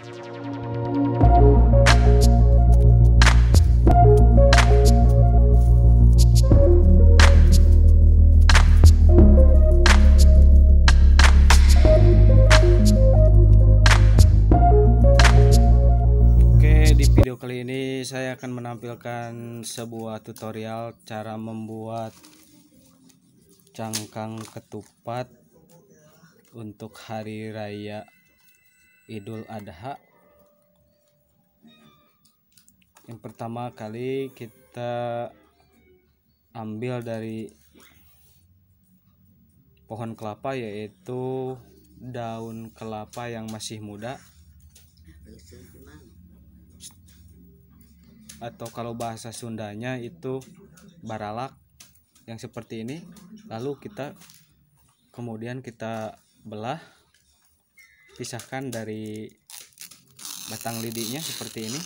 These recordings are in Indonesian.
Kali ini saya akan menampilkan sebuah tutorial cara membuat cangkang ketupat untuk hari raya Idul Adha. Yang pertama kali kita ambil dari pohon kelapa yaitu daun kelapa yang masih muda. Atau kalau bahasa Sundanya itu baralak yang seperti ini. Lalu kita kemudian kita belah pisahkan dari batang lidinya seperti ini.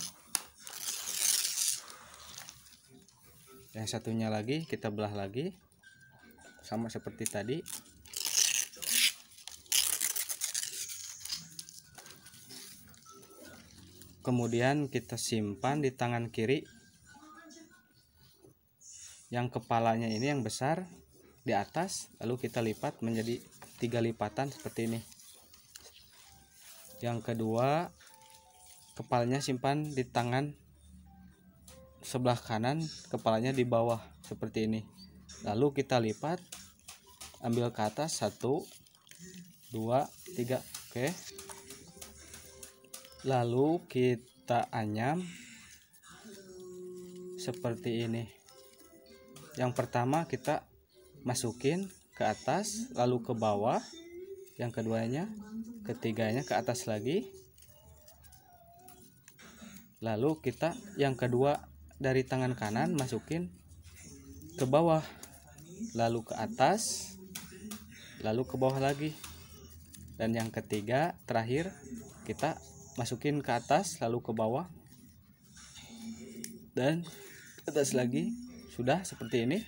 Yang satunya lagi kita belah lagi sama seperti tadi. Kemudian kita simpan di tangan kiri. Yang kepalanya ini yang besar di atas lalu kita lipat menjadi tiga lipatan seperti ini yang kedua kepalanya simpan di tangan sebelah kanan kepalanya di bawah seperti ini. Lalu kita lipat ambil ke atas satu dua tiga oke. Lalu kita anyam seperti ini. Yang pertama kita masukin ke atas lalu ke bawah. Yang keduanya ketiganya ke atas lagi. Lalu kita yang kedua dari tangan kanan masukin ke bawah lalu ke atas lalu ke bawah lagi. Dan yang ketiga terakhir kita masukin ke atas lalu ke bawah. Dan ke atas lagi. Sudah seperti ini.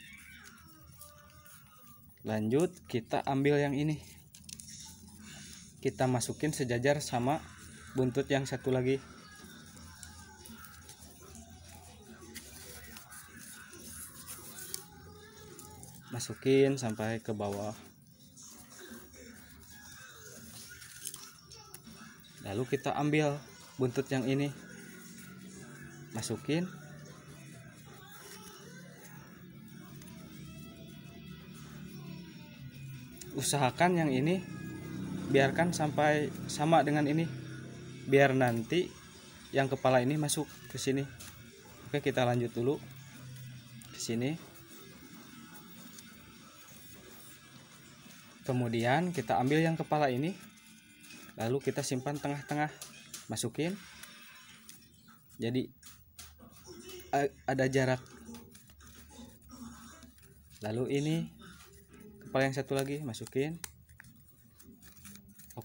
Lanjut kita ambil yang ini kita masukin sejajar sama buntut yang satu lagi. Masukin sampai ke bawah. Lalu kita ambil buntut yang ini. Masukin. Usahakan yang ini biarkan sampai sama dengan ini. Biar nanti yang kepala ini masuk ke sini. Oke kita lanjut dulu. Ke sini. Kemudian kita ambil yang kepala ini. Lalu kita simpan tengah-tengah. Masukin. Jadi ada jarak. Lalu ini kepala yang satu lagi. Masukin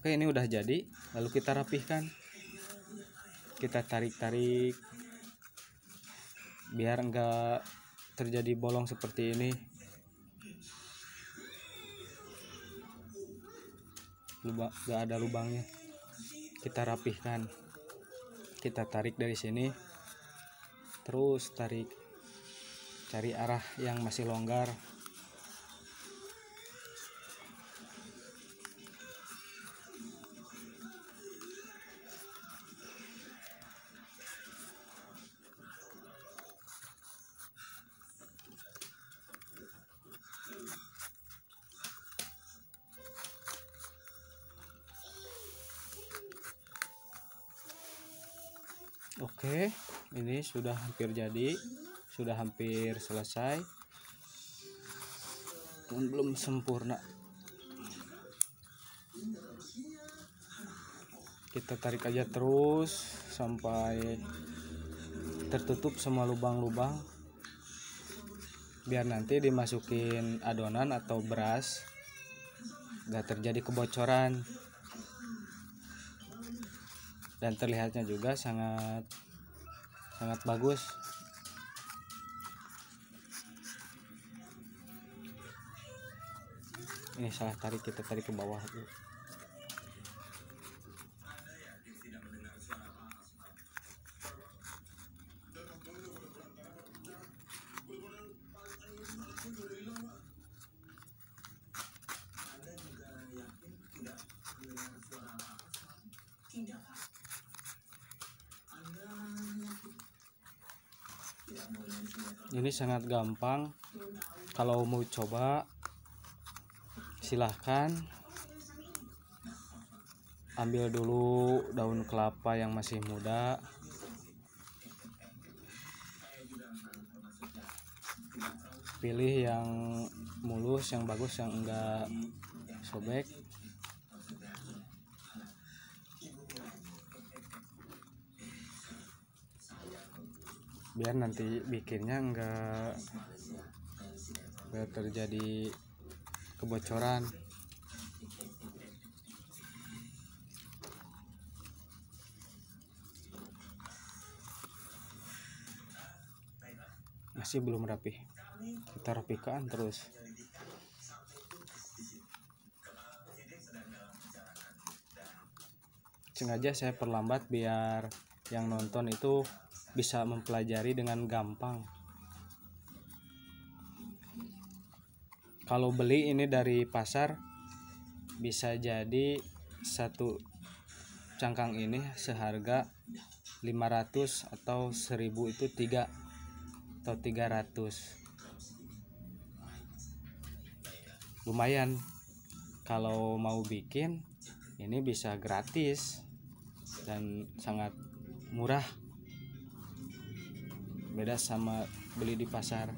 oke ini udah jadi lalu kita rapihkan. Kita tarik-tarik biar enggak terjadi bolong seperti ini. Lubang enggak ada lubangnya. Kita rapihkan. Kita tarik dari sini. Terus tarik cari arah yang masih longgar Oke, ini sudah hampir jadi, sudah hampir selesai. Namun belum sempurna. Kita tarik aja terus sampai tertutup semua lubang-lubang. Biar nanti dimasukin adonan atau beras gak terjadi kebocoran dan terlihatnya juga sangat sangat bagus. Ini salah tarik kita tarik ke bawah dulu. Ini sangat gampang. Kalau mau coba silahkan. Ambil dulu daun kelapa yang masih muda. Pilih yang mulus yang bagus yang enggak sobek biar nanti bikinnya enggak enggak terjadi kebocoran. Masih belum rapi kita rapikan terus. Sengaja saya perlambat biar yang nonton itu bisa mempelajari dengan gampang. Kalau beli ini dari pasar bisa jadi satu cangkang ini seharga 500 atau 1000 itu tiga atau 300 lumayan. Kalau mau bikin ini bisa gratis dan sangat murah beda sama beli di pasar.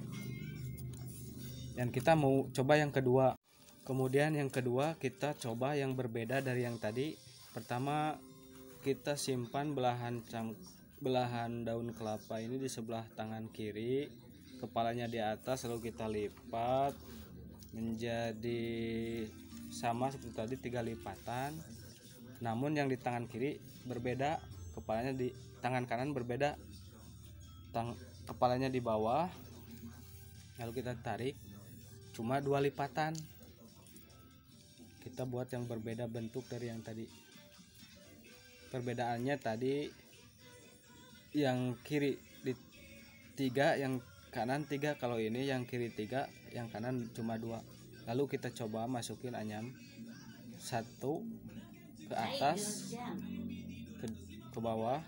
Dan kita mau coba yang kedua. Kemudian yang kedua kita coba yang berbeda dari yang tadi. Pertama kita simpan belahan cang belahan daun kelapa ini di sebelah tangan kiri kepalanya di atas lalu kita lipat menjadi sama seperti tadi tiga lipatan. Namun yang di tangan kiri berbeda kepalanya di tangan kanan berbeda tang kepalanya di bawah. Lalu kita tarik cuma dua lipatan. Kita buat yang berbeda bentuk dari yang tadi. Perbedaannya tadi yang kiri di tiga yang kanan tiga. Kalau ini yang kiri tiga yang kanan cuma dua. Lalu kita coba masukin anyam. Satu ke atas ke, ke bawah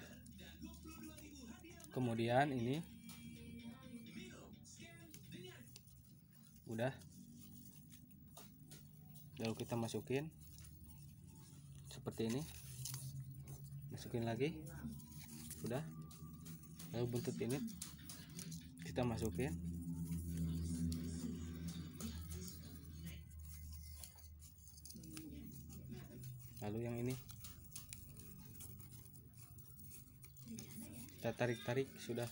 kemudian ini. Udah. Lalu kita masukin. Seperti ini. Masukin lagi. Udah. Lalu buntut ini. Kita masukin. Lalu yang ini tarik-tarik sudah